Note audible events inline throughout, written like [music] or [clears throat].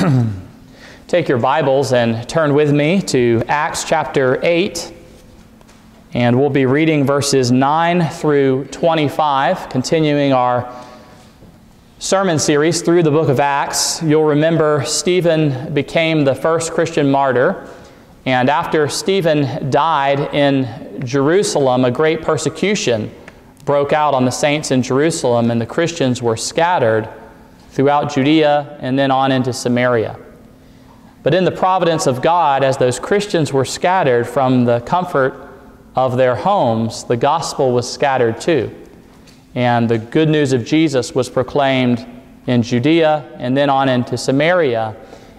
[clears throat] Take your Bibles and turn with me to Acts chapter 8. And we'll be reading verses 9 through 25, continuing our sermon series through the book of Acts. You'll remember Stephen became the first Christian martyr. And after Stephen died in Jerusalem, a great persecution broke out on the saints in Jerusalem, and the Christians were scattered throughout Judea and then on into Samaria. But in the providence of God, as those Christians were scattered from the comfort of their homes, the gospel was scattered too. And the good news of Jesus was proclaimed in Judea and then on into Samaria.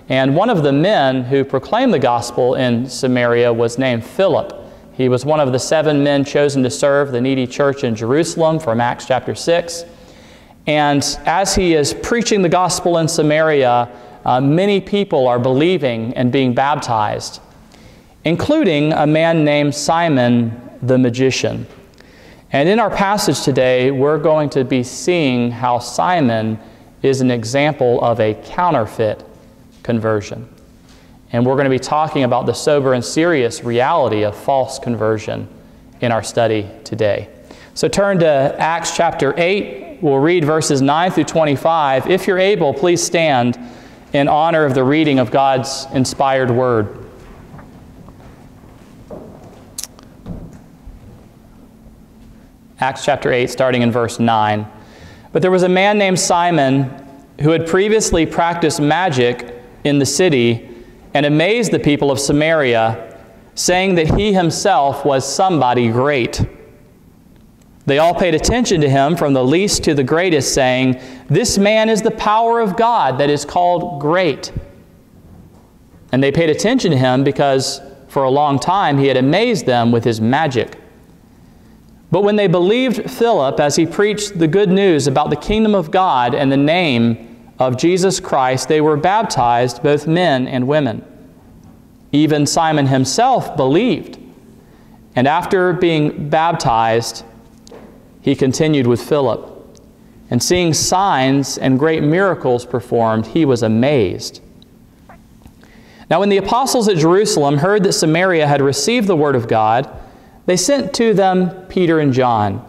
And one of the men who proclaimed the gospel in Samaria was named Philip. He was one of the seven men chosen to serve the needy church in Jerusalem from Acts chapter 6. And as he is preaching the gospel in Samaria, uh, many people are believing and being baptized, including a man named Simon the magician. And in our passage today, we're going to be seeing how Simon is an example of a counterfeit conversion. And we're going to be talking about the sober and serious reality of false conversion in our study today. So turn to Acts chapter 8. We'll read verses 9 through 25. If you're able, please stand in honor of the reading of God's inspired word. Acts chapter 8, starting in verse 9. But there was a man named Simon who had previously practiced magic in the city and amazed the people of Samaria, saying that he himself was somebody great. They all paid attention to him from the least to the greatest, saying, This man is the power of God that is called great. And they paid attention to him because for a long time he had amazed them with his magic. But when they believed Philip as he preached the good news about the kingdom of God and the name of Jesus Christ, they were baptized, both men and women. Even Simon himself believed. And after being baptized, he continued with Philip. And seeing signs and great miracles performed, he was amazed. Now, when the apostles at Jerusalem heard that Samaria had received the word of God, they sent to them Peter and John,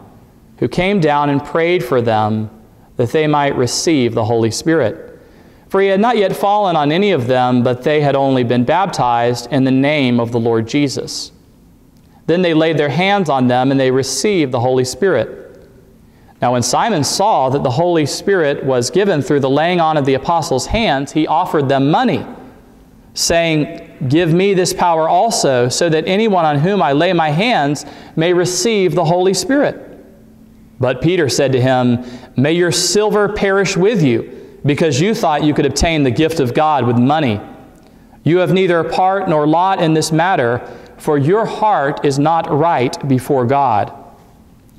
who came down and prayed for them that they might receive the Holy Spirit. For he had not yet fallen on any of them, but they had only been baptized in the name of the Lord Jesus. Then they laid their hands on them, and they received the Holy Spirit. Now, when Simon saw that the Holy Spirit was given through the laying on of the apostles' hands, he offered them money, saying, Give me this power also, so that anyone on whom I lay my hands may receive the Holy Spirit. But Peter said to him, May your silver perish with you, because you thought you could obtain the gift of God with money. You have neither part nor lot in this matter, for your heart is not right before God.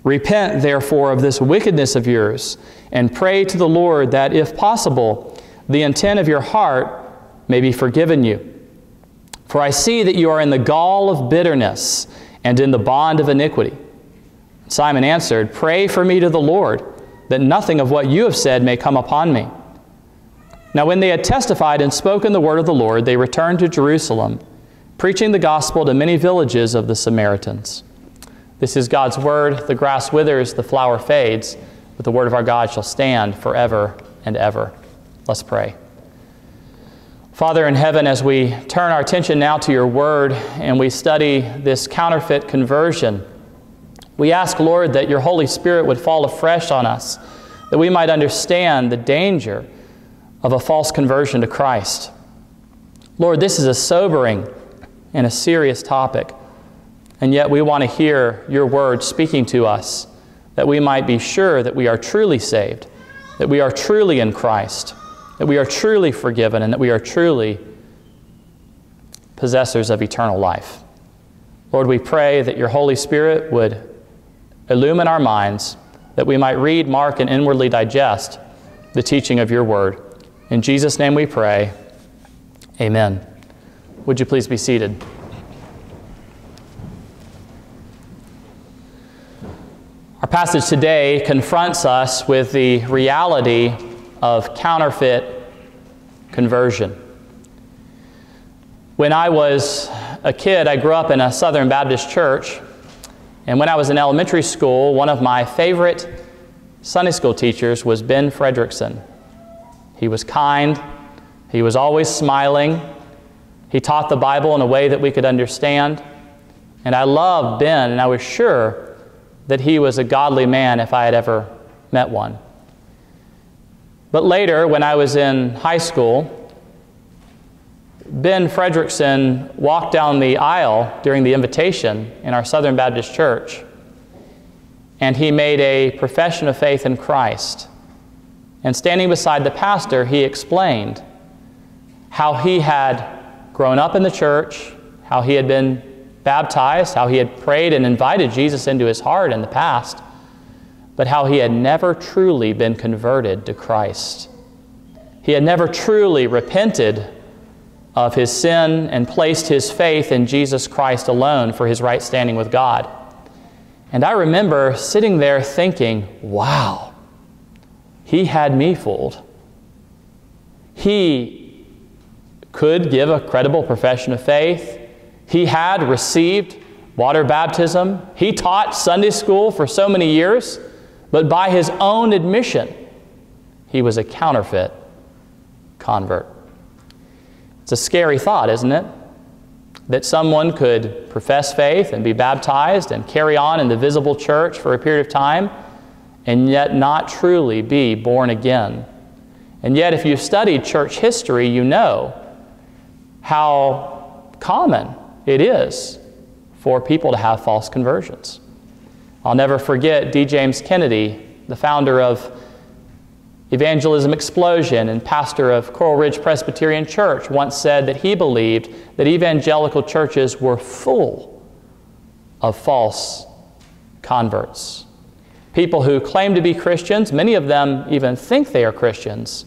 Repent, therefore, of this wickedness of yours, and pray to the Lord that, if possible, the intent of your heart may be forgiven you. For I see that you are in the gall of bitterness and in the bond of iniquity. Simon answered, Pray for me to the Lord, that nothing of what you have said may come upon me. Now, when they had testified and spoken the word of the Lord, they returned to Jerusalem, preaching the gospel to many villages of the Samaritans. This is God's word. The grass withers, the flower fades, but the word of our God shall stand forever and ever. Let's pray. Father in heaven, as we turn our attention now to your word and we study this counterfeit conversion, we ask, Lord, that your Holy Spirit would fall afresh on us, that we might understand the danger of a false conversion to Christ. Lord, this is a sobering and a serious topic. And yet we want to hear your word speaking to us that we might be sure that we are truly saved, that we are truly in Christ, that we are truly forgiven, and that we are truly possessors of eternal life. Lord, we pray that your Holy Spirit would illumine our minds, that we might read, mark, and inwardly digest the teaching of your word. In Jesus' name we pray. Amen. Would you please be seated? Our passage today confronts us with the reality of counterfeit conversion. When I was a kid, I grew up in a Southern Baptist church. And when I was in elementary school, one of my favorite Sunday school teachers was Ben Fredrickson. He was kind, he was always smiling, he taught the Bible in a way that we could understand. And I loved Ben, and I was sure that he was a godly man if I had ever met one. But later, when I was in high school, Ben Fredrickson walked down the aisle during the invitation in our Southern Baptist Church, and he made a profession of faith in Christ. And standing beside the pastor, he explained how he had grown up in the church, how he had been baptized, how he had prayed and invited Jesus into his heart in the past, but how he had never truly been converted to Christ. He had never truly repented of his sin and placed his faith in Jesus Christ alone for his right standing with God. And I remember sitting there thinking, wow, he had me fooled. He could give a credible profession of faith. He had received water baptism. He taught Sunday school for so many years, but by his own admission, he was a counterfeit convert. It's a scary thought, isn't it? That someone could profess faith and be baptized and carry on in the visible church for a period of time and yet not truly be born again. And yet, if you've studied church history, you know how common it is for people to have false conversions. I'll never forget D. James Kennedy, the founder of Evangelism Explosion and pastor of Coral Ridge Presbyterian Church, once said that he believed that evangelical churches were full of false converts. People who claim to be Christians, many of them even think they are Christians,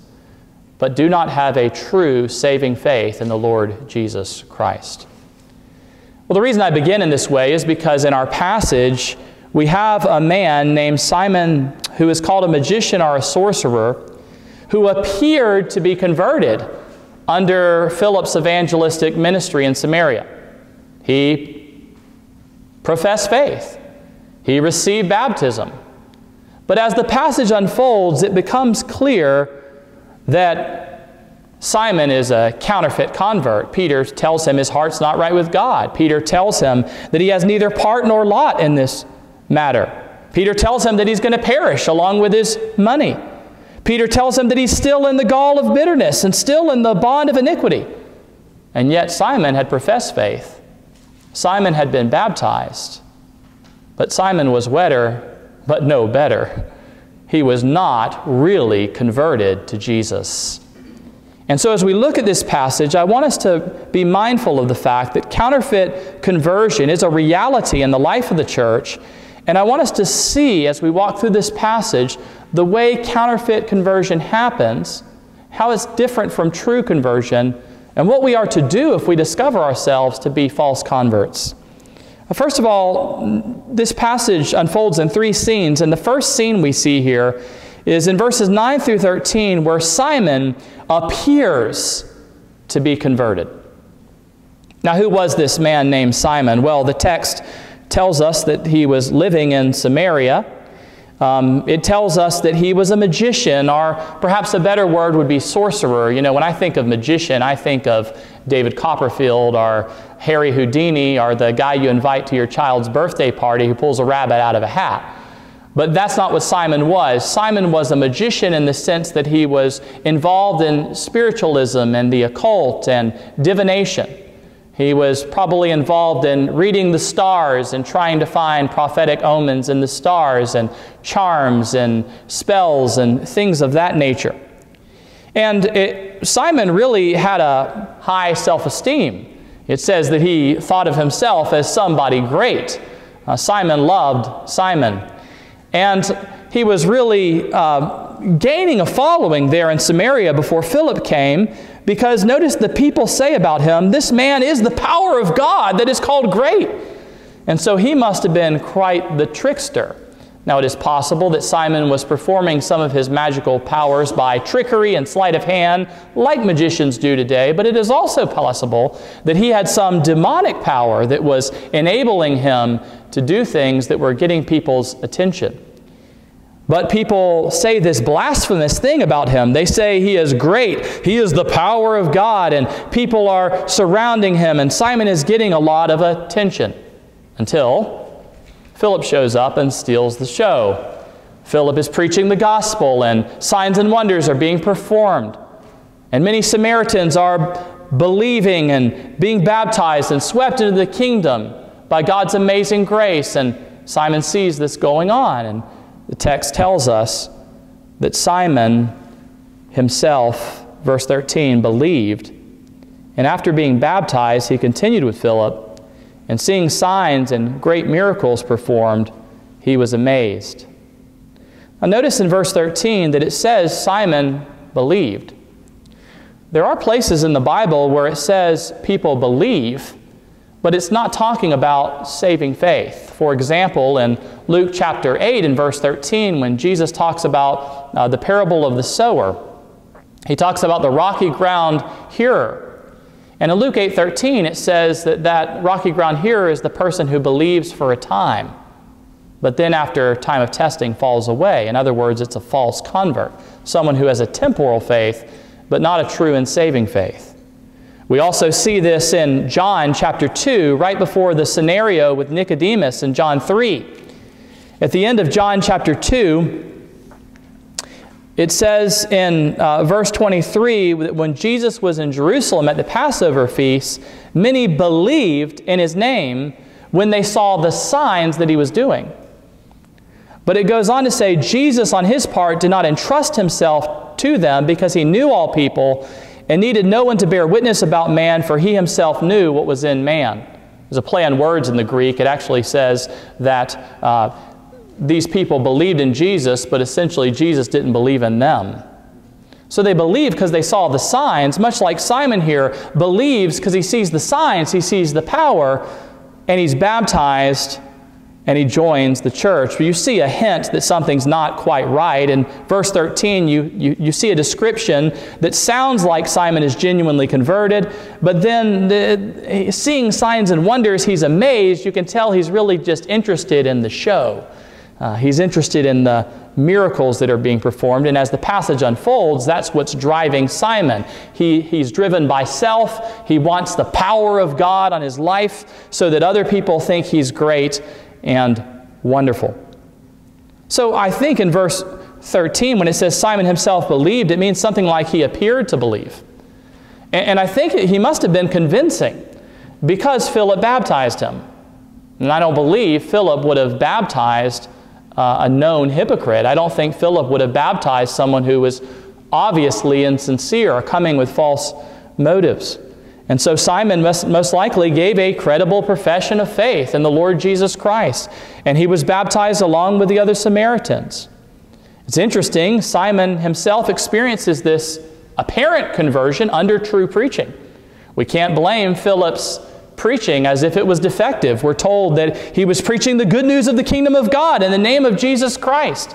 but do not have a true saving faith in the Lord Jesus Christ. Well, the reason I begin in this way is because in our passage, we have a man named Simon who is called a magician or a sorcerer who appeared to be converted under Philip's evangelistic ministry in Samaria. He professed faith, he received baptism. But as the passage unfolds, it becomes clear that Simon is a counterfeit convert. Peter tells him his heart's not right with God. Peter tells him that he has neither part nor lot in this matter. Peter tells him that he's going to perish along with his money. Peter tells him that he's still in the gall of bitterness and still in the bond of iniquity. And yet Simon had professed faith. Simon had been baptized. But Simon was wetter, but no better. He was not really converted to Jesus. And so, as we look at this passage, I want us to be mindful of the fact that counterfeit conversion is a reality in the life of the church and I want us to see as we walk through this passage the way counterfeit conversion happens, how it's different from true conversion, and what we are to do if we discover ourselves to be false converts. First of all, this passage unfolds in three scenes, and the first scene we see here is in verses 9 through 13, where Simon appears to be converted. Now, who was this man named Simon? Well, the text tells us that he was living in Samaria. Um, it tells us that he was a magician, or perhaps a better word would be sorcerer. You know, when I think of magician, I think of David Copperfield or Harry Houdini or the guy you invite to your child's birthday party who pulls a rabbit out of a hat. But that's not what Simon was. Simon was a magician in the sense that he was involved in spiritualism and the occult and divination. He was probably involved in reading the stars and trying to find prophetic omens in the stars and charms and spells and things of that nature. And it, Simon really had a high self esteem. It says that he thought of himself as somebody great. Uh, Simon loved Simon. And he was really uh, gaining a following there in Samaria before Philip came because notice the people say about him, this man is the power of God that is called great. And so he must have been quite the trickster Now, it is possible that Simon was performing some of his magical powers by trickery and sleight of hand, like magicians do today, but it is also possible that he had some demonic power that was enabling him to do things that were getting people's attention. But people say this blasphemous thing about him. They say he is great, he is the power of God, and people are surrounding him, and Simon is getting a lot of attention until Philip shows up and steals the show. Philip is preaching the gospel, and signs and wonders are being performed. And many Samaritans are believing and being baptized and swept into the kingdom by God's amazing grace. And Simon sees this going on. And the text tells us that Simon himself, verse 13, believed. And after being baptized, he continued with Philip and seeing signs and great miracles performed, he was amazed. Now, notice in verse 13 that it says Simon believed. There are places in the Bible where it says people believe, but it's not talking about saving faith. For example, in Luke chapter 8 and verse 13, when Jesus talks about uh, the parable of the sower, he talks about the rocky ground hearer and in Luke 8:13 it says that that rocky ground hearer is the person who believes for a time, but then after a time of testing falls away. In other words, it's a false convert, someone who has a temporal faith but not a true and saving faith. We also see this in John chapter 2, right before the scenario with Nicodemus in John 3. At the end of John chapter 2, it says in uh, verse 23 that when Jesus was in Jerusalem at the Passover feast, many believed in his name when they saw the signs that he was doing. But it goes on to say, Jesus, on his part, did not entrust himself to them because he knew all people and needed no one to bear witness about man, for he himself knew what was in man. There's a play on words in the Greek. It actually says that uh, these people believed in Jesus, but essentially Jesus didn't believe in them. So they believe because they saw the signs, much like Simon here believes because he sees the signs, he sees the power, and he's baptized and he joins the church. But you see a hint that something's not quite right. In verse 13, you, you, you see a description that sounds like Simon is genuinely converted, but then the, seeing signs and wonders, he's amazed. You can tell he's really just interested in the show. Uh, he's interested in the miracles that are being performed, and as the passage unfolds, that's what's driving Simon. He, he's driven by self. He wants the power of God on his life so that other people think he's great and wonderful. So I think in verse 13, when it says Simon himself believed, it means something like he appeared to believe. And, and I think he must have been convincing because Philip baptized him. And I don't believe Philip would have baptized uh, a known hypocrite. I don't think Philip would have baptized someone who was obviously insincere or coming with false motives. And so Simon most, most likely gave a credible profession of faith in the Lord Jesus Christ, and he was baptized along with the other Samaritans. It's interesting, Simon himself experiences this apparent conversion under true preaching. We can't blame Philip's preaching as if it was defective. We're told that he was preaching the good news of the kingdom of God in the name of Jesus Christ.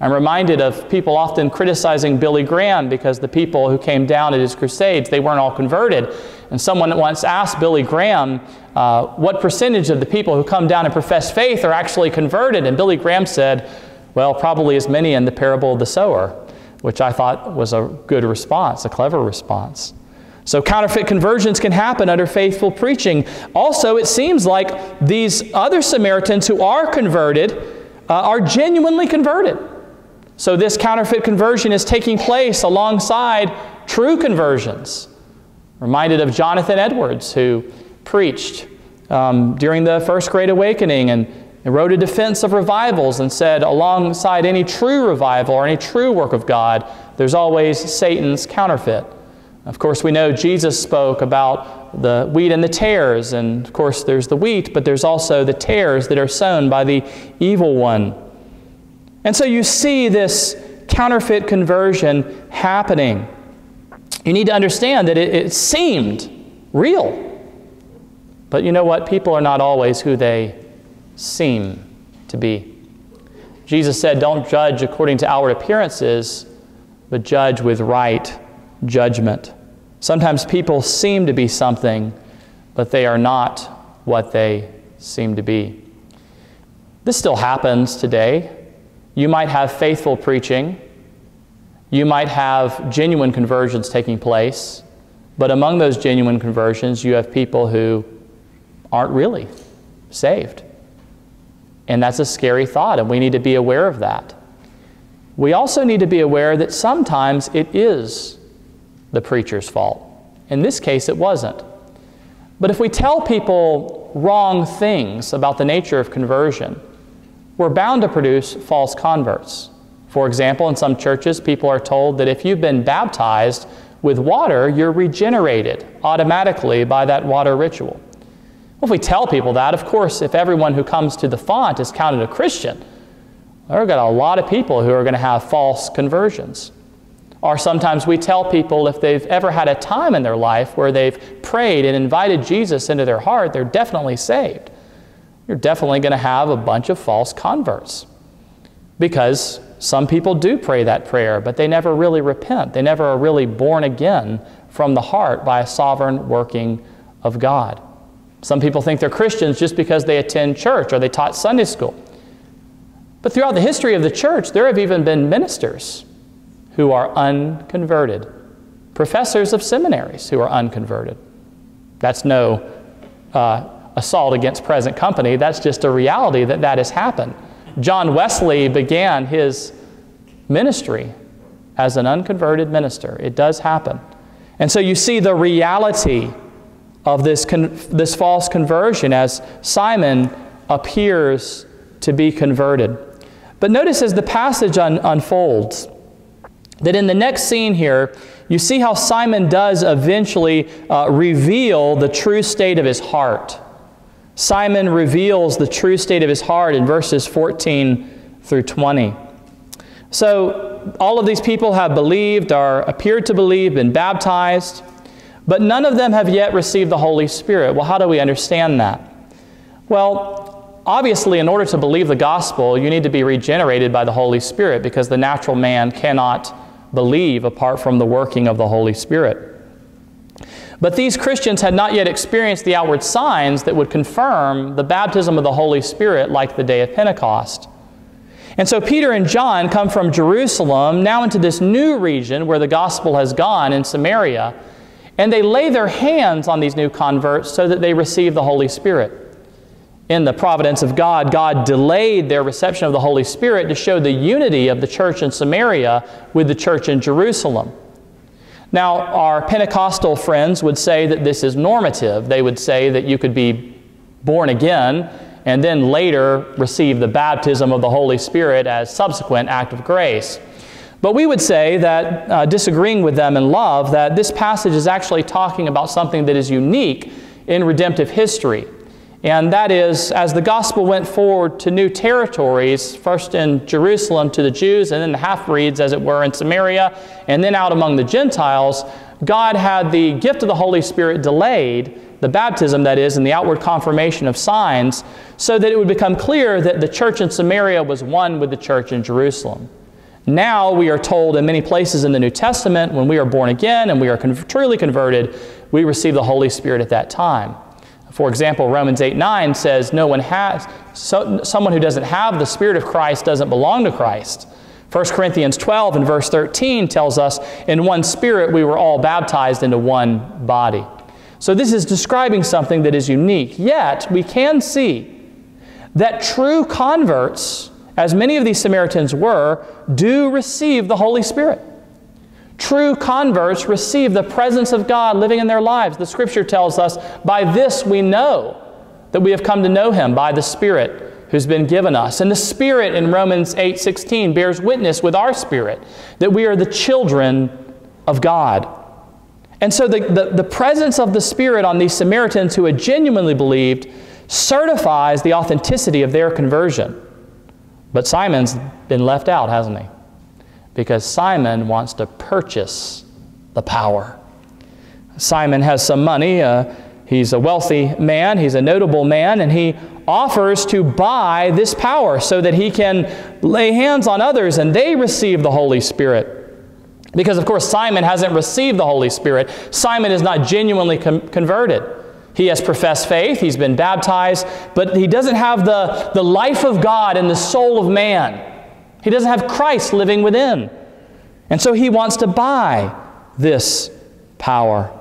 I'm reminded of people often criticizing Billy Graham because the people who came down at his crusades, they weren't all converted. And someone once asked Billy Graham, uh, what percentage of the people who come down and profess faith are actually converted? And Billy Graham said, well, probably as many in the parable of the sower, which I thought was a good response, a clever response. So counterfeit conversions can happen under faithful preaching. Also, it seems like these other Samaritans who are converted uh, are genuinely converted. So this counterfeit conversion is taking place alongside true conversions. Reminded of Jonathan Edwards, who preached um, during the First Great Awakening and, and wrote a defense of revivals and said, alongside any true revival or any true work of God, there's always Satan's counterfeit. Of course, we know Jesus spoke about the wheat and the tares, and of course, there's the wheat, but there's also the tares that are sown by the evil one. And so you see this counterfeit conversion happening. You need to understand that it, it seemed real. But you know what? People are not always who they seem to be. Jesus said, Don't judge according to outward appearances, but judge with right judgment. Sometimes people seem to be something, but they are not what they seem to be. This still happens today. You might have faithful preaching, you might have genuine conversions taking place, but among those genuine conversions, you have people who aren't really saved. And that's a scary thought, and we need to be aware of that. We also need to be aware that sometimes it is the preacher's fault. In this case, it wasn't. But if we tell people wrong things about the nature of conversion, we're bound to produce false converts. For example, in some churches, people are told that if you've been baptized with water, you're regenerated automatically by that water ritual. Well, if we tell people that, of course, if everyone who comes to the font is counted a Christian, we've got a lot of people who are going to have false conversions. Or sometimes we tell people if they've ever had a time in their life where they've prayed and invited Jesus into their heart, they're definitely saved. You're definitely going to have a bunch of false converts because some people do pray that prayer, but they never really repent. They never are really born again from the heart by a sovereign working of God. Some people think they're Christians just because they attend church or they taught Sunday school. But throughout the history of the church, there have even been ministers who are unconverted, professors of seminaries who are unconverted. That's no uh, assault against present company, that's just a reality that that has happened. John Wesley began his ministry as an unconverted minister. It does happen. And so you see the reality of this, this false conversion as Simon appears to be converted. But notice as the passage un unfolds that in the next scene here, you see how Simon does eventually uh, reveal the true state of his heart. Simon reveals the true state of his heart in verses 14 through 20. So, all of these people have believed, or appeared to believe, been baptized, but none of them have yet received the Holy Spirit. Well, how do we understand that? Well, obviously, in order to believe the gospel, you need to be regenerated by the Holy Spirit because the natural man cannot believe apart from the working of the Holy Spirit. But these Christians had not yet experienced the outward signs that would confirm the baptism of the Holy Spirit like the day of Pentecost. And so Peter and John come from Jerusalem now into this new region where the gospel has gone in Samaria, and they lay their hands on these new converts so that they receive the Holy Spirit. In the providence of God, God delayed their reception of the Holy Spirit to show the unity of the church in Samaria with the church in Jerusalem. Now, our Pentecostal friends would say that this is normative. They would say that you could be born again and then later receive the baptism of the Holy Spirit as subsequent act of grace. But we would say that, uh, disagreeing with them in love, that this passage is actually talking about something that is unique in redemptive history. And that is, as the gospel went forward to new territories, first in Jerusalem to the Jews, and then the half breeds, as it were, in Samaria, and then out among the Gentiles, God had the gift of the Holy Spirit delayed, the baptism that is, and the outward confirmation of signs, so that it would become clear that the church in Samaria was one with the church in Jerusalem. Now we are told in many places in the New Testament, when we are born again and we are con truly converted, we receive the Holy Spirit at that time. For example, Romans 8 9 says, No one has, so, someone who doesn't have the Spirit of Christ doesn't belong to Christ. 1 Corinthians 12 and verse 13 tells us, In one Spirit we were all baptized into one body. So this is describing something that is unique. Yet we can see that true converts, as many of these Samaritans were, do receive the Holy Spirit. True converts receive the presence of God living in their lives. The scripture tells us, by this we know that we have come to know him by the Spirit who's been given us. And the Spirit in Romans 8:16 bears witness with our spirit that we are the children of God. And so the, the, the presence of the Spirit on these Samaritans who had genuinely believed certifies the authenticity of their conversion. But Simon's been left out, hasn't he? Because Simon wants to purchase the power. Simon has some money. Uh, He's a wealthy man, he's a notable man, and he offers to buy this power so that he can lay hands on others and they receive the Holy Spirit. Because, of course, Simon hasn't received the Holy Spirit. Simon is not genuinely converted. He has professed faith, he's been baptized, but he doesn't have the, the life of God in the soul of man. He doesn't have Christ living within. And so he wants to buy this power.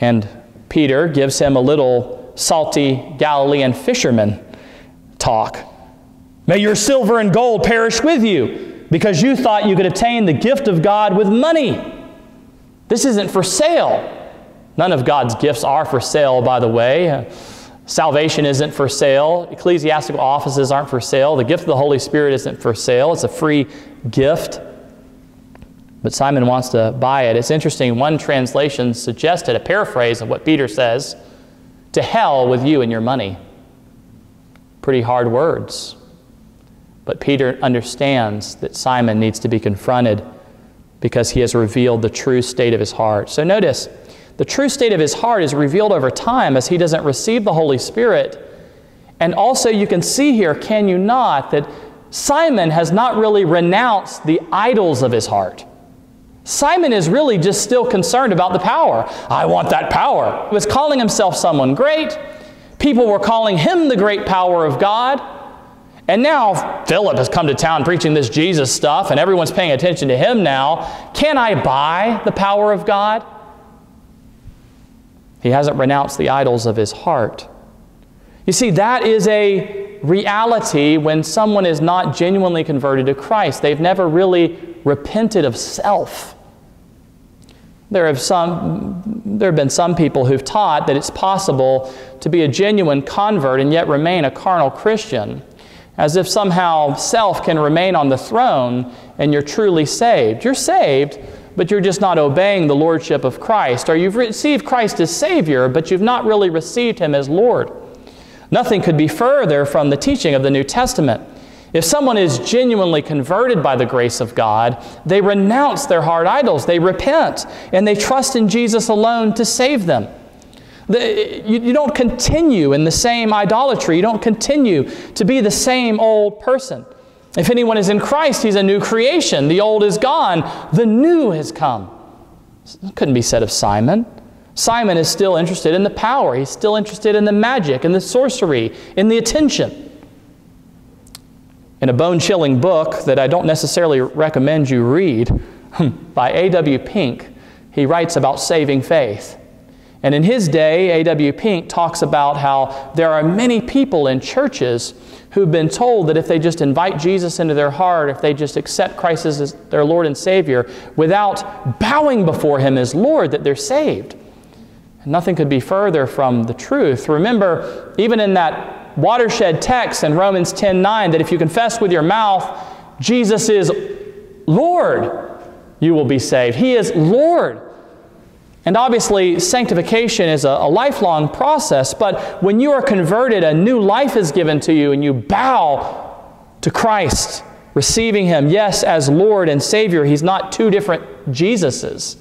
And Peter gives him a little salty Galilean fisherman talk. May your silver and gold perish with you because you thought you could obtain the gift of God with money. This isn't for sale. None of God's gifts are for sale, by the way. Salvation isn't for sale. Ecclesiastical offices aren't for sale. The gift of the Holy Spirit isn't for sale. It's a free gift. But Simon wants to buy it. It's interesting, one translation suggested a paraphrase of what Peter says To hell with you and your money. Pretty hard words. But Peter understands that Simon needs to be confronted because he has revealed the true state of his heart. So notice, the true state of his heart is revealed over time as he doesn't receive the Holy Spirit. And also, you can see here, can you not, that Simon has not really renounced the idols of his heart. Simon is really just still concerned about the power. I want that power. He was calling himself someone great. People were calling him the great power of God. And now Philip has come to town preaching this Jesus stuff, and everyone's paying attention to him now. Can I buy the power of God? He hasn't renounced the idols of his heart. You see, that is a reality when someone is not genuinely converted to Christ. They've never really repented of self. There have, some, there have been some people who've taught that it's possible to be a genuine convert and yet remain a carnal Christian, as if somehow self can remain on the throne and you're truly saved. You're saved, but you're just not obeying the lordship of Christ. Or you've received Christ as Savior, but you've not really received Him as Lord. Nothing could be further from the teaching of the New Testament. If someone is genuinely converted by the grace of God, they renounce their hard idols, they repent, and they trust in Jesus alone to save them. The, you, you don't continue in the same idolatry. You don't continue to be the same old person. If anyone is in Christ, he's a new creation. The old is gone, the new has come. Couldn't be said of Simon. Simon is still interested in the power, he's still interested in the magic, in the sorcery, in the attention. In a bone chilling book that I don't necessarily recommend you read [laughs] by A.W. Pink, he writes about saving faith. And in his day, A.W. Pink talks about how there are many people in churches who've been told that if they just invite Jesus into their heart, if they just accept Christ as their Lord and Savior, without bowing before Him as Lord, that they're saved. Nothing could be further from the truth. Remember, even in that watershed text in Romans 10 9, that if you confess with your mouth Jesus is Lord, you will be saved. He is Lord. And obviously, sanctification is a, a, lifelong process, but when you are converted, a new life is given to you, and you bow to Christ, receiving Him, yes, as Lord and Savior. He's not two different Jesuses.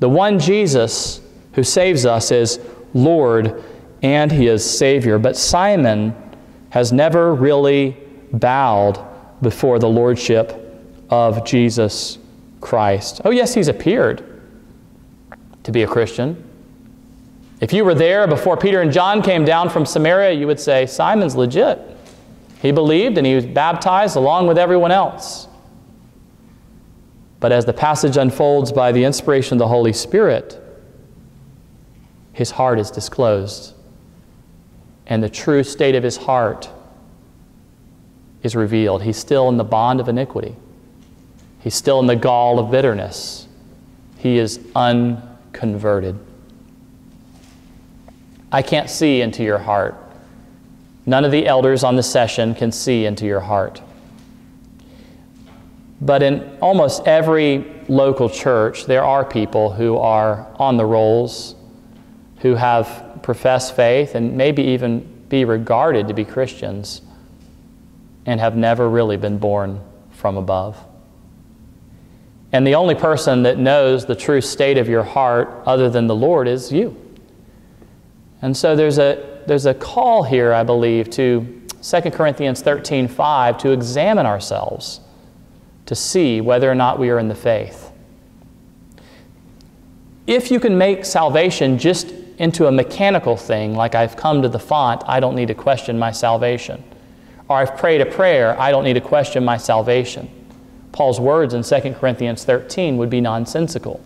The one Jesus who saves us is Lord and He is Savior. But Simon has never really bowed before the Lordship of Jesus Christ. Oh, yes, He's appeared to be a Christian. If you were there before Peter and John came down from Samaria, you would say, Simon's legit. He believed and he was baptized along with everyone else. But as the passage unfolds by the inspiration of the Holy Spirit, his heart is disclosed. And the true state of his heart is revealed. He's still in the bond of iniquity, he's still in the gall of bitterness. He is un converted. I can't see into your heart. None of the elders on the session can see into your heart. But in almost every local church, there are people who are on the rolls, who have professed faith and maybe even be regarded to be Christians and have never really been born from above. And the only person that knows the true state of your heart other than the Lord is you. And so there's a, there's a call here, I believe, to 2 Corinthians 13 5 to examine ourselves to see whether or not we are in the faith. If you can make salvation just into a mechanical thing, like I've come to the font, I don't need to question my salvation. Or I've prayed a prayer, I don't need to question my salvation. Paul's words in 2 Corinthians 13 would be nonsensical.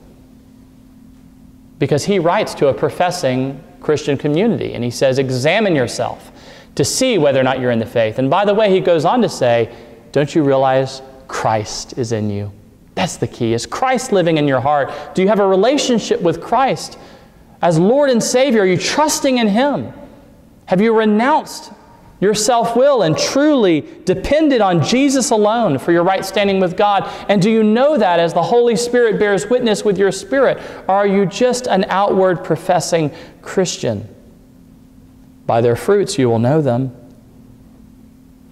Because he writes to a professing Christian community and he says, Examine yourself to see whether or not you're in the faith. And by the way, he goes on to say, Don't you realize Christ is in you? That's the key. Is Christ living in your heart? Do you have a relationship with Christ? As Lord and Savior, are you trusting in Him? Have you renounced your self will and truly depended on Jesus alone for your right standing with God? And do you know that as the Holy Spirit bears witness with your spirit? Or are you just an outward professing Christian? By their fruits you will know them.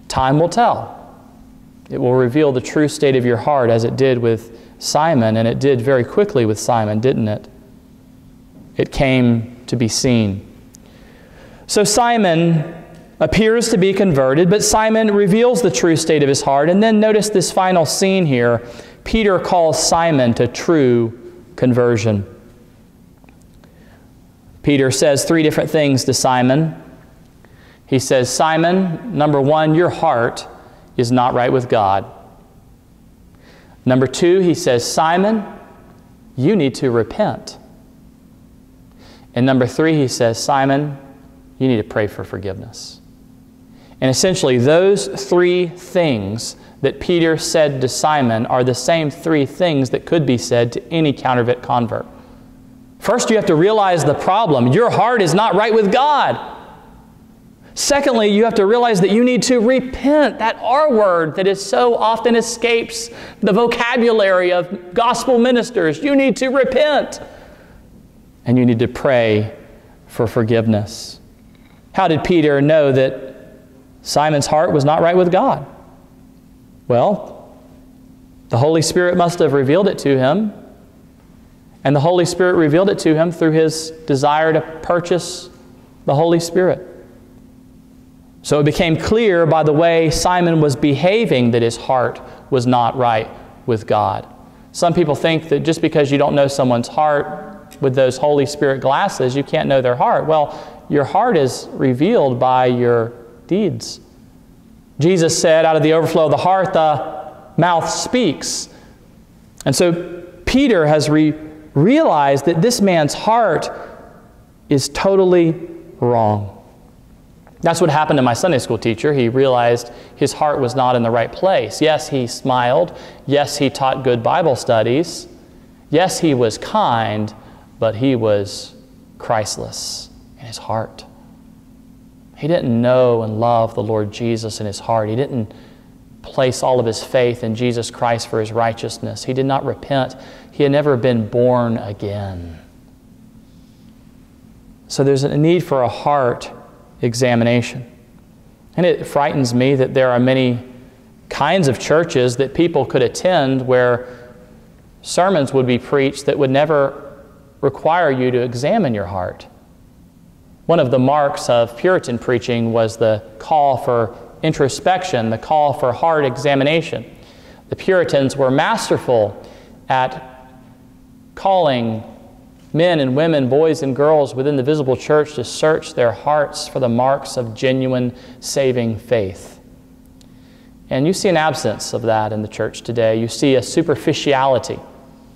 Time will tell. It will reveal the true state of your heart as it did with Simon, and it did very quickly with Simon, didn't it? It came to be seen. So Simon appears to be converted, but Simon reveals the true state of his heart. And then notice this final scene here. Peter calls Simon to true conversion. Peter says three different things to Simon. He says, Simon, number one, your heart is not right with God. Number two, he says, Simon, you need to repent. And number three, he says, Simon, you need to pray for forgiveness. And essentially, those three things that Peter said to Simon are the same three things that could be said to any counterfeit convert. First, you have to realize the problem. Your heart is not right with God. Secondly, you have to realize that you need to repent. That R word that is so often escapes the vocabulary of gospel ministers. You need to repent. And you need to pray for forgiveness. How did Peter know that Simon's heart was not right with God? Well, the Holy Spirit must have revealed it to him and the Holy Spirit revealed it to him through his desire to purchase the Holy Spirit. So it became clear by the way Simon was behaving that his heart was not right with God. Some people think that just because you don't know someone's heart with those Holy Spirit glasses, you can't know their heart. Well, your heart is revealed by your deeds. Jesus said, out of the overflow of the heart, the mouth speaks. And so Peter has re- realized that this man's heart is totally wrong. That's what happened to my Sunday school teacher. He realized his heart was not in the right place. Yes, he smiled. Yes, he taught good Bible studies. Yes, he was kind, but he was Christless in his heart. He didn't know and love the Lord Jesus in his heart. He didn't place all of his faith in Jesus Christ for his righteousness. He did not repent. He had never been born again. So there's a need for a heart examination. And it frightens me that there are many kinds of churches that people could attend where sermons would be preached that would never require you to examine your heart. One of the marks of Puritan preaching was the call for introspection, the call for heart examination. The Puritans were masterful at calling men and women, boys and girls within the visible church to search their hearts for the marks of genuine saving faith. And you see an absence of that in the church today. You see a superficiality,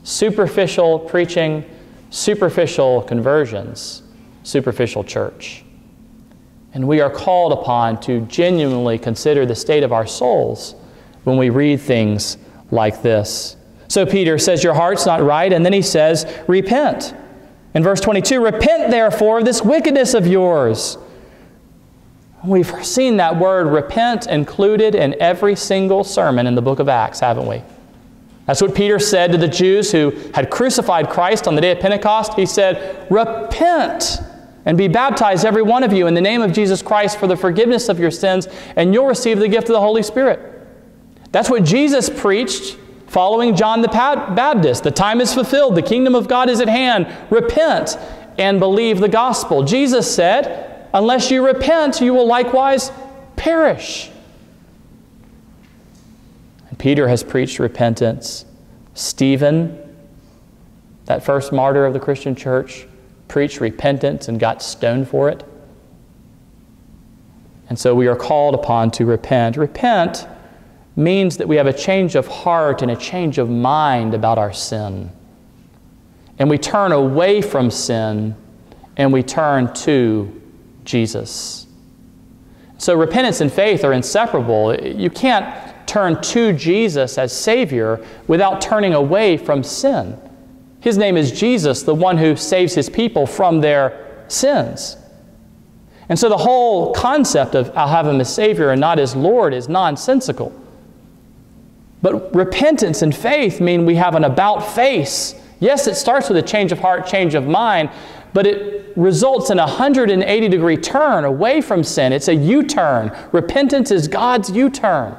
superficial preaching, superficial conversions, superficial church. And we are called upon to genuinely consider the state of our souls when we read things like this. So Peter says, Your heart's not right. And then he says, Repent. In verse 22, repent therefore of this wickedness of yours. We've seen that word repent included in every single sermon in the book of Acts, haven't we? That's what Peter said to the Jews who had crucified Christ on the day of Pentecost. He said, Repent and be baptized, every one of you, in the name of Jesus Christ for the forgiveness of your sins, and you'll receive the gift of the Holy Spirit. That's what Jesus preached following John the Baptist. The time is fulfilled, the kingdom of God is at hand. Repent and believe the gospel. Jesus said, Unless you repent, you will likewise perish. And Peter has preached repentance. Stephen, that first martyr of the Christian church, preached repentance and got stoned for it. And so we are called upon to repent. Repent means that we have a change of heart and a change of mind about our sin. And we turn away from sin and we turn to Jesus. So repentance and faith are inseparable. You can't turn to Jesus as Savior without turning away from sin. His name is Jesus, the one who saves his people from their sins. And so the whole concept of I'll have him as Savior and not as Lord is nonsensical. But repentance and faith mean we have an about face. Yes, it starts with a change of heart, change of mind, but it results in a 180 degree turn away from sin. It's a U turn. Repentance is God's U turn,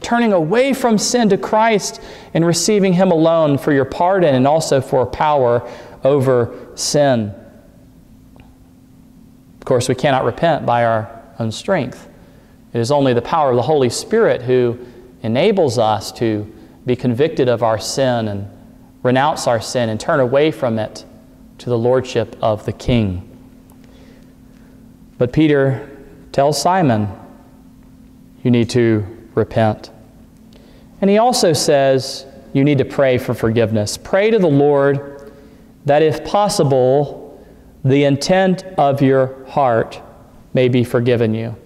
turning away from sin to Christ and receiving Him alone for your pardon and also for power over sin. Of course, we cannot repent by our own strength. It is only the power of the Holy Spirit who enables us to be convicted of our sin and renounce our sin and turn away from it to the lordship of the King. But Peter tells Simon, you need to repent. And he also says, you need to pray for forgiveness. Pray to the Lord that if possible, the intent of your heart may be forgiven you.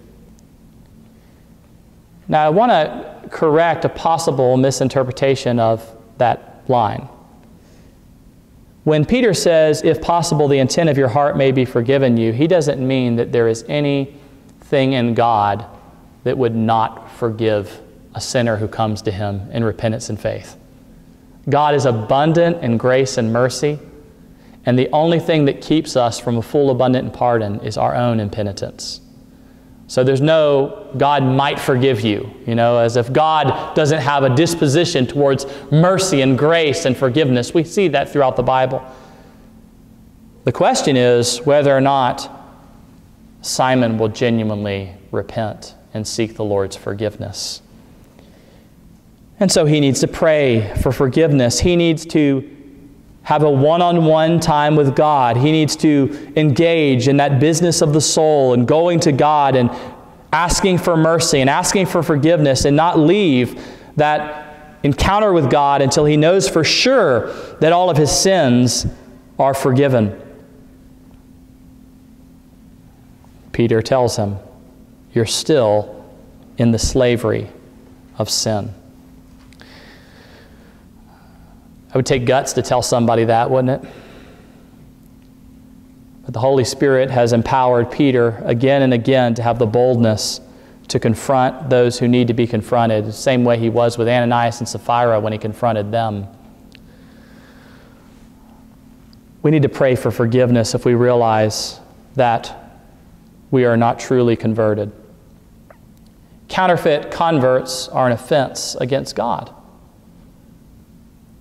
Now, I want to correct a possible misinterpretation of that line. When Peter says, if possible, the intent of your heart may be forgiven you, he doesn't mean that there is anything in God that would not forgive a sinner who comes to him in repentance and faith. God is abundant in grace and mercy, and the only thing that keeps us from a full, abundant pardon is our own impenitence. So there's no God might forgive you, you know, as if God doesn't have a disposition towards mercy and grace and forgiveness. We see that throughout the Bible. The question is whether or not Simon will genuinely repent and seek the Lord's forgiveness. And so he needs to pray for forgiveness. He needs to have a one on one time with God. He needs to engage in that business of the soul and going to God and asking for mercy and asking for forgiveness and not leave that encounter with God until he knows for sure that all of his sins are forgiven. Peter tells him, You're still in the slavery of sin. It would take guts to tell somebody that, wouldn't it? But the Holy Spirit has empowered Peter again and again to have the boldness to confront those who need to be confronted, the same way he was with Ananias and Sapphira when he confronted them. We need to pray for forgiveness if we realize that we are not truly converted. Counterfeit converts are an offense against God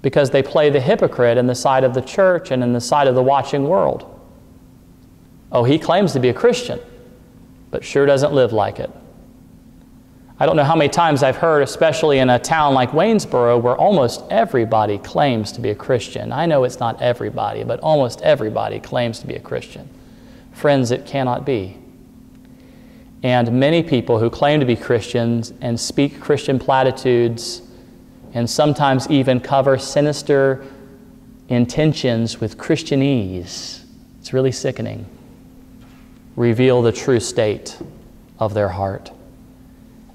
because they play the hypocrite in the sight of the church and in the sight of the watching world. Oh, he claims to be a Christian, but sure doesn't live like it. I don't know how many times I've heard, especially in a town like Waynesboro, where almost everybody claims to be a Christian. I know it's not everybody, but almost everybody claims to be a Christian. Friends, it cannot be. And many people who claim to be Christians and speak Christian platitudes and sometimes even cover sinister intentions with Christianese. It's really sickening. Reveal the true state of their heart.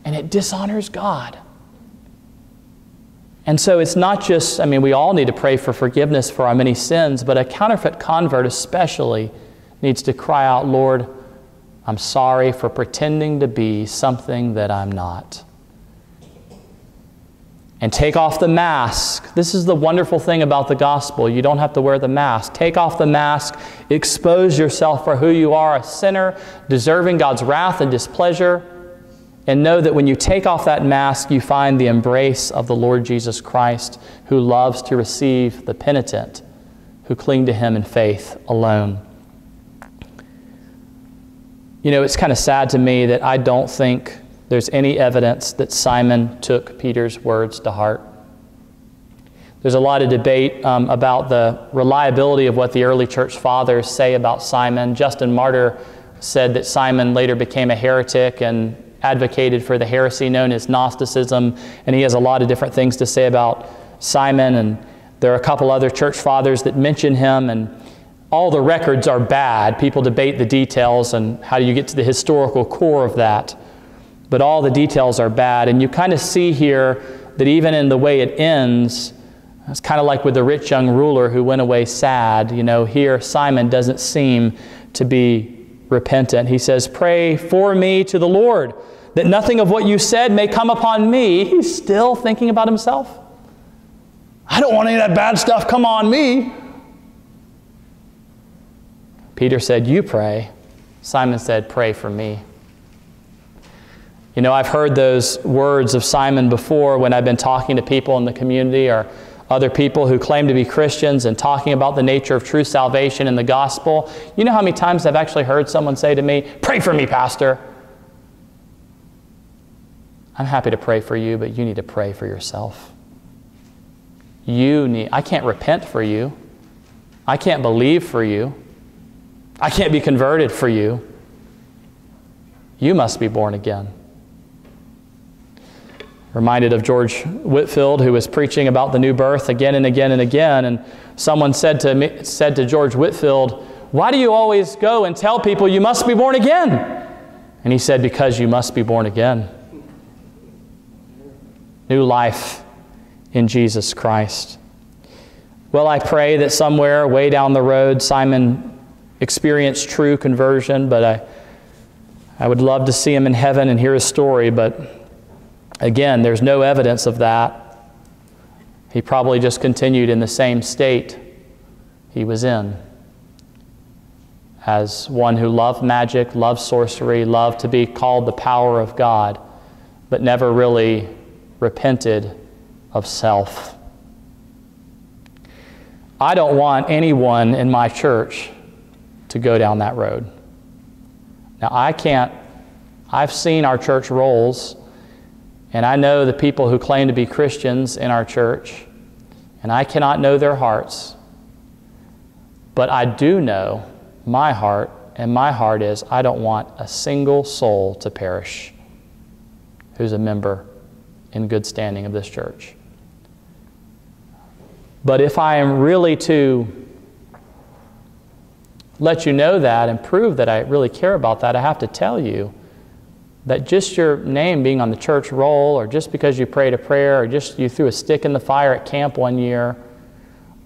And it dishonors God. And so it's not just, I mean, we all need to pray for forgiveness for our many sins, but a counterfeit convert especially needs to cry out, Lord, I'm sorry for pretending to be something that I'm not and take off the mask. This is the wonderful thing about the gospel. You don't have to wear the mask. Take off the mask, expose yourself for who you are a sinner, deserving God's wrath and displeasure, and know that when you take off that mask, you find the embrace of the Lord Jesus Christ, who loves to receive the penitent who cling to him in faith alone. You know, it's kind of sad to me that I don't think there's any evidence that Simon took Peter's words to heart. There's a lot of debate um, about the reliability of what the early church fathers say about Simon. Justin Martyr said that Simon later became a heretic and advocated for the heresy known as Gnosticism, and he has a lot of different things to say about Simon. And there are a couple other church fathers that mention him, and all the records are bad. People debate the details and how do you get to the historical core of that. But all the details are bad. And you kind of see here that even in the way it ends, it's kind of like with the rich young ruler who went away sad. You know, here Simon doesn't seem to be repentant. He says, Pray for me to the Lord, that nothing of what you said may come upon me. He's still thinking about himself. I don't want any of that bad stuff come on me. Peter said, You pray. Simon said, Pray for me. You know, I've heard those words of Simon before when I've been talking to people in the community or other people who claim to be Christians and talking about the nature of true salvation and the gospel. You know how many times I've actually heard someone say to me, Pray for me, Pastor. I'm happy to pray for you, but you need to pray for yourself. You need, I can't repent for you. I can't believe for you. I can't be converted for you. You must be born again. Reminded of George Whitefield, who was preaching about the new birth again and again and again. And someone said to, me, said to George Whitefield, Why do you always go and tell people you must be born again? And he said, Because you must be born again. New life in Jesus Christ. Well, I pray that somewhere way down the road, Simon experience true conversion, but I, I would love to see him in heaven and hear his story. But again, there's no evidence of that. He probably just continued in the same state he was in as one who loved magic, loved sorcery, loved to be called the power of God, but never really repented of self. I don't want anyone in my church to go down that road. Now, I can't, I've seen our church rolls, and I know the people who claim to be Christians in our church, and I cannot know their hearts. But I do know my heart, and my heart is I don't want a single soul to perish who's a member in good standing of this church. But if I am really to let you know that and prove that I really care about that, I have to tell you that just your name being on the church roll, or just because you prayed a prayer, or just you threw a stick in the fire at camp one year,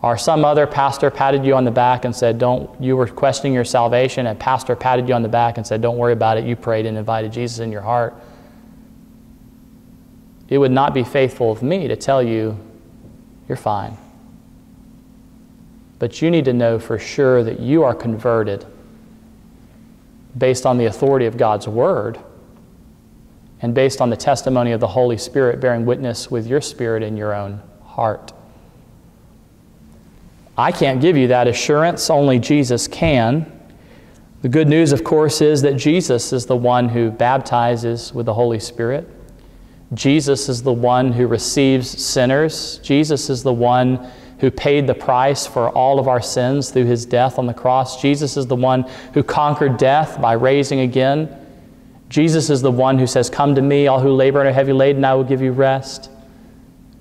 or some other pastor patted you on the back and said, Don't, you were questioning your salvation, and pastor patted you on the back and said, Don't worry about it, you prayed and invited Jesus in your heart. It would not be faithful of me to tell you, You're fine. But you need to know for sure that you are converted based on the authority of God's Word and based on the testimony of the Holy Spirit bearing witness with your spirit in your own heart. I can't give you that assurance, only Jesus can. The good news, of course, is that Jesus is the one who baptizes with the Holy Spirit. Jesus is the one who receives sinners. Jesus is the one who paid the price for all of our sins through his death on the cross. Jesus is the one who conquered death by raising again. Jesus is the one who says, Come to me, all who labor and are heavy laden, I will give you rest.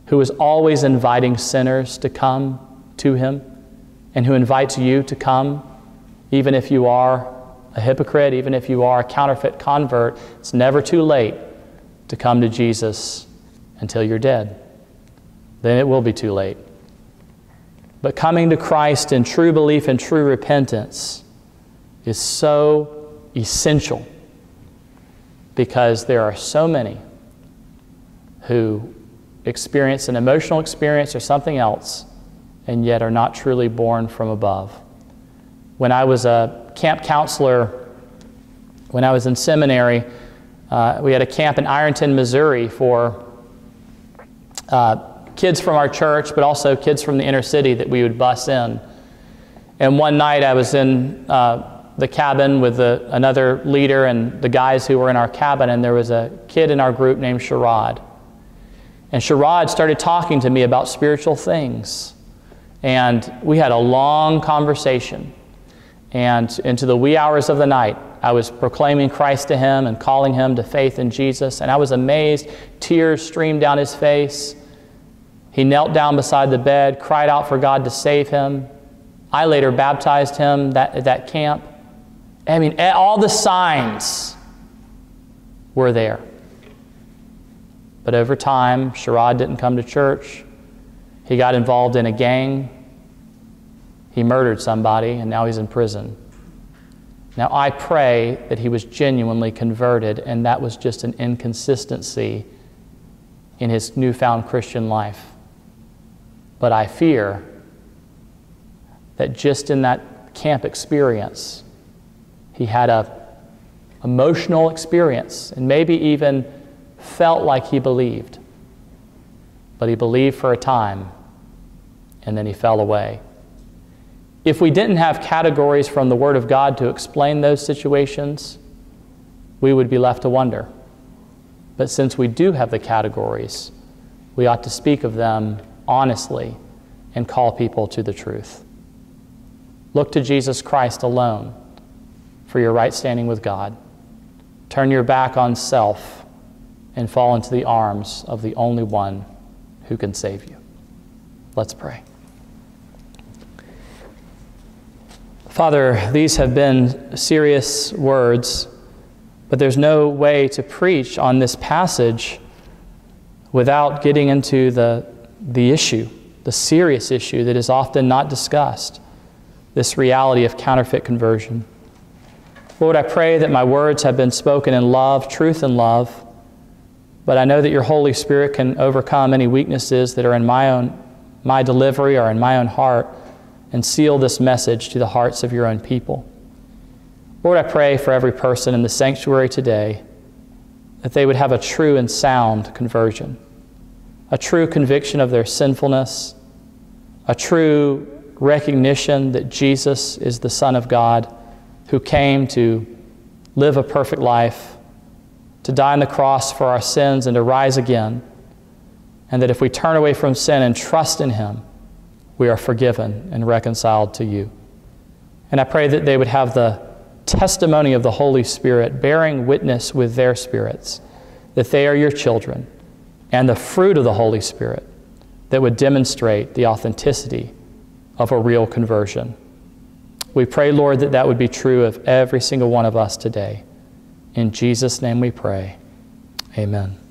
Who is always inviting sinners to come to him, and who invites you to come, even if you are a hypocrite, even if you are a counterfeit convert. It's never too late to come to Jesus until you're dead. Then it will be too late. But coming to Christ in true belief and true repentance is so essential because there are so many who experience an emotional experience or something else and yet are not truly born from above. When I was a camp counselor, when I was in seminary, uh, we had a camp in Ironton, Missouri for uh, kids from our church, but also kids from the inner city that we would bus in. And one night I was in uh, the cabin with the, another leader and the guys who were in our cabin, and there was a kid in our group named Sherrod. And Sherrod started talking to me about spiritual things. And we had a long conversation. And into the wee hours of the night, I was proclaiming Christ to him and calling him to faith in Jesus. And I was amazed. Tears streamed down his face. He knelt down beside the bed, cried out for God to save him. I later baptized him that, at that camp. I mean, all the signs were there. But over time, Sherrod didn't come to church. He got involved in a gang. He murdered somebody, and now he's in prison. Now, I pray that he was genuinely converted, and that was just an inconsistency in his newfound Christian life. But I fear that just in that camp experience, he had a emotional experience and maybe even felt like he believed. But he believed for a time and then he fell away. If we didn't have categories from the Word of God to explain those situations, we would be left to wonder. But since we do have the categories, we ought to speak of them honestly and call people to the truth. Look to Jesus Christ alone for your right standing with God. Turn your back on self and fall into the arms of the only one who can save you. Let's pray. Father, these have been serious words, but there's no way to preach on this passage without getting into the, the issue, the serious issue that is often not discussed this reality of counterfeit conversion. Lord, I pray that my words have been spoken in love, truth and love, but I know that your Holy Spirit can overcome any weaknesses that are in my own my delivery or in my own heart and seal this message to the hearts of your own people. Lord, I pray for every person in the sanctuary today that they would have a true and sound conversion, a true conviction of their sinfulness, a true recognition that Jesus is the Son of God who came to live a perfect life, to die on the cross for our sins, and to rise again. And that if we turn away from sin and trust in Him, we are forgiven and reconciled to you. And I pray that they would have the testimony of the Holy Spirit bearing witness with their spirits that they are your children, and the fruit of the Holy Spirit that would demonstrate the authenticity of a real conversion. We pray, Lord, that that would be true of every single one of us today. In Jesus' name we pray. Amen.